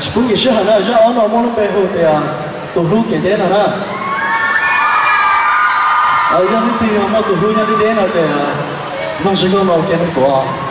spungi shahana ja ono mono behu te a tohu ke dena na ai ga ni ti ma tohu na di dena te a ma shigo ma ke ni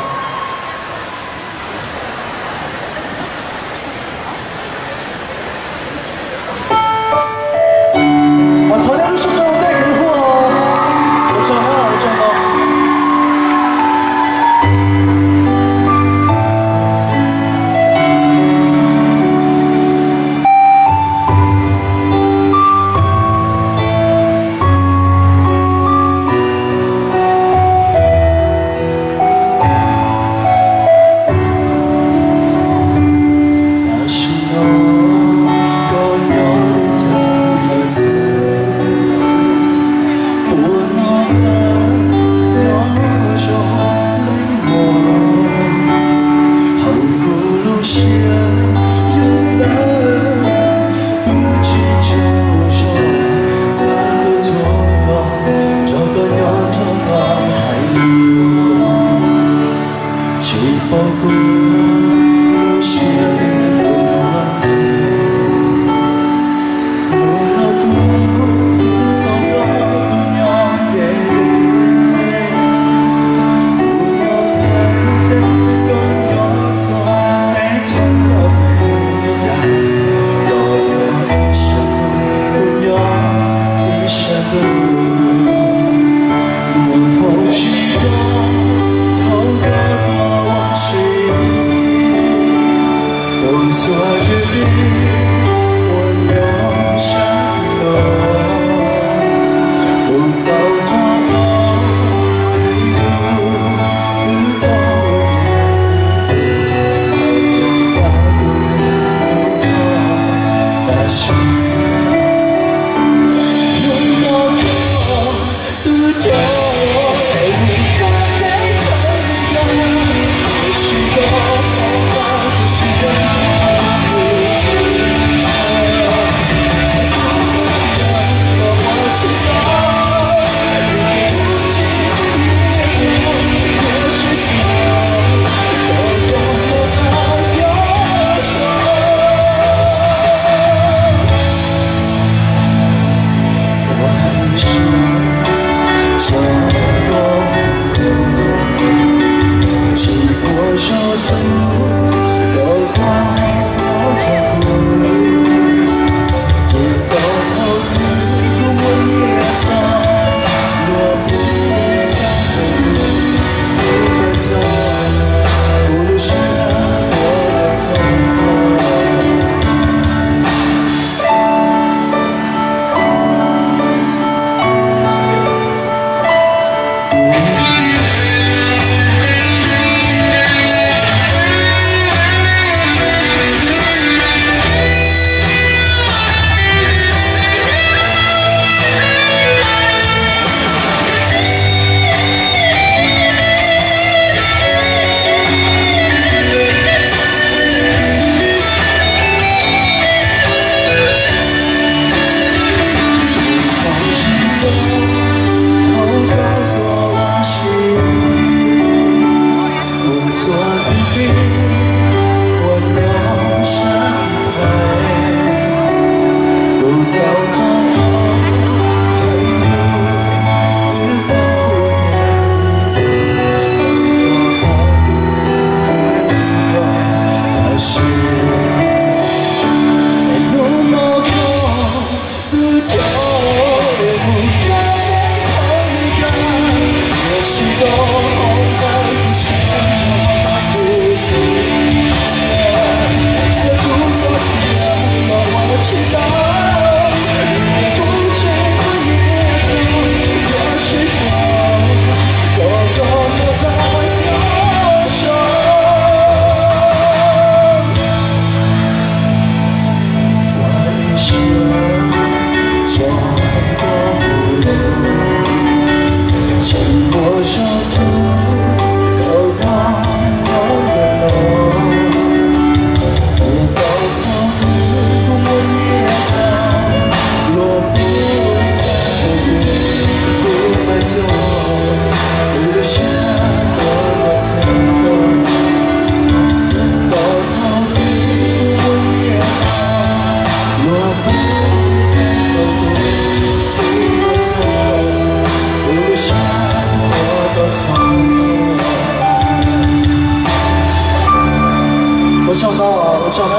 5,000원, 5,000원.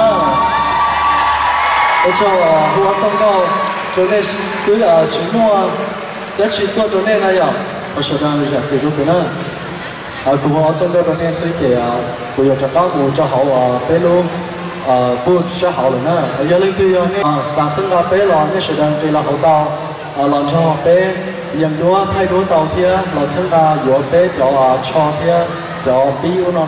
5,000원, 후원성공. 돈에 쓰여, 주모아. 며칠 또 돈에 나요. 5,000원, 이제 지금은. 아, 후원성공 돈에 쓸게요. bây giờ có mù cho họ ờ, bé luôn ờ, bu cho họ luôn á ờ, giờ lên tiêu nè sản sinh ra bé lo nè sự đơn kỳ là hậu tàu làm cho bé dần đua thay đổi tàu thia làm sinh ra dỗ bé cho cho thia cho bí u nó